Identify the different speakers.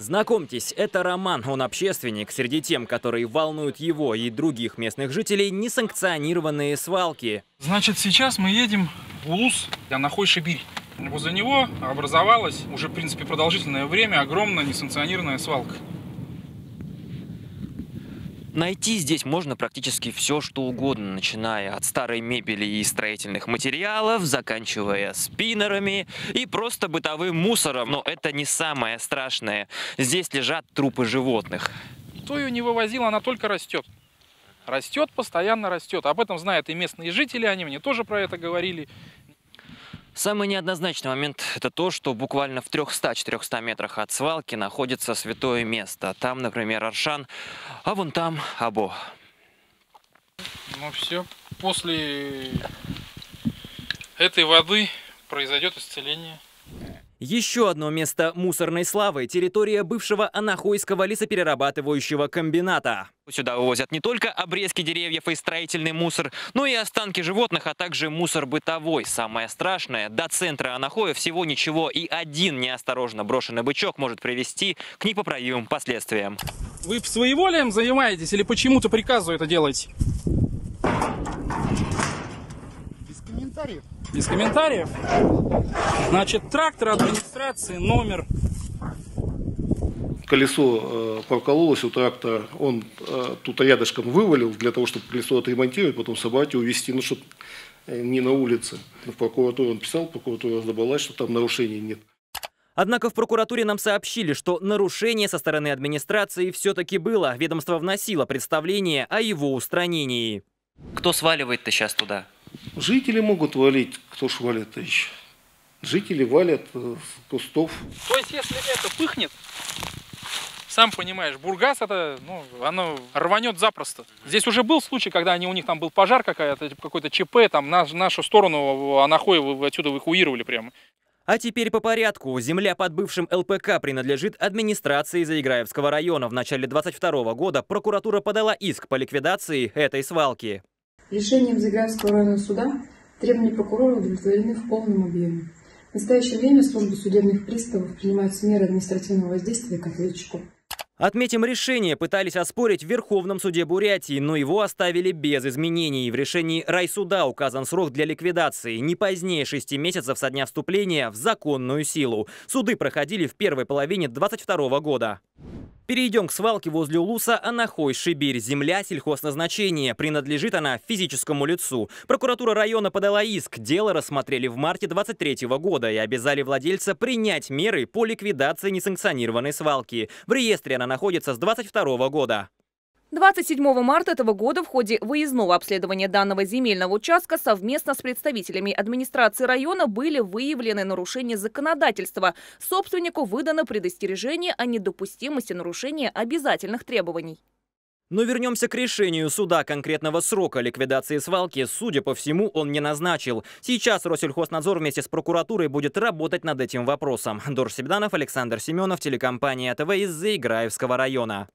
Speaker 1: Знакомьтесь, это Роман. Он общественник. Среди тем, которые волнуют его и других местных жителей, несанкционированные свалки.
Speaker 2: Значит, сейчас мы едем в Улус, Анахой Шибирь. Возле него образовалась уже, в принципе, продолжительное время огромная несанкционированная свалка.
Speaker 1: Найти здесь можно практически все, что угодно, начиная от старой мебели и строительных материалов, заканчивая спиннерами и просто бытовым мусором. Но это не самое страшное. Здесь лежат трупы животных.
Speaker 2: Кто ее не вывозил, она только растет. Растет, постоянно растет. Об этом знают и местные жители, они мне тоже про это говорили.
Speaker 1: Самый неоднозначный момент – это то, что буквально в 300-400 метрах от свалки находится святое место. Там, например, Аршан, а вон там Або.
Speaker 2: Ну все, после этой воды произойдет исцеление.
Speaker 1: Еще одно место мусорной славы – территория бывшего анахойского лесоперерабатывающего комбината. Сюда вывозят не только обрезки деревьев и строительный мусор, но и останки животных, а также мусор бытовой. Самое страшное – до центра Анахоя всего ничего, и один неосторожно брошенный бычок может привести к непоправимым последствиям.
Speaker 2: Вы своеволием занимаетесь или почему-то приказу это делаете?
Speaker 3: Без комментариев.
Speaker 2: Без комментариев. Значит, трактор администрации, номер.
Speaker 4: колесо э, прокололось у трактора, он э, тут рядышком вывалил для того, чтобы колесо отремонтировать, потом собрать и увезти, ну, чтобы э, не на улице. В прокуратуру он писал, прокуратура разобралась, что там нарушений нет.
Speaker 1: Однако в прокуратуре нам сообщили, что нарушение со стороны администрации все-таки было. Ведомство вносило представление о его устранении. Кто сваливает-то сейчас туда?
Speaker 4: Жители могут валить, кто ж валит еще? Жители валят э, с кустов.
Speaker 2: То есть, если это пыхнет, сам понимаешь, бургас это, ну, оно рванет запросто. Здесь уже был случай, когда они, у них там был пожар какая-то, какой-то ЧП, там наш, нашу сторону Анахоева отсюда эвакуировали прямо.
Speaker 1: А теперь по порядку. Земля под бывшим ЛПК принадлежит администрации Заиграевского района. В начале 22 года прокуратура подала иск по ликвидации этой свалки.
Speaker 5: Решением Заграфского районного суда требования прокурора удовлетворены в полном объеме. В настоящее время службы судебных приставов принимаются меры административного воздействия к ответчику.
Speaker 1: Отметим, решение пытались оспорить в Верховном суде Бурятии, но его оставили без изменений. В решении райсуда указан срок для ликвидации не позднее шести месяцев со дня вступления в законную силу. Суды проходили в первой половине 22 года. Перейдем к свалке возле Улуса Анахой, Шибирь. Земля сельхозназначения. Принадлежит она физическому лицу. Прокуратура района подала иск. Дело рассмотрели в марте 23 года и обязали владельца принять меры по ликвидации несанкционированной свалки. В реестре она находится с 22 года.
Speaker 6: 27 марта этого года в ходе выездного обследования данного земельного участка совместно с представителями администрации района были выявлены нарушения законодательства. Собственнику выдано предостережение о недопустимости нарушения обязательных требований.
Speaker 1: Но вернемся к решению суда. Конкретного срока ликвидации свалки, судя по всему, он не назначил. Сейчас Россельхознадзор вместе с прокуратурой будет работать над этим вопросом. Дор Себданов, Александр Семенов, телекомпания ТВ из Заиграевского района.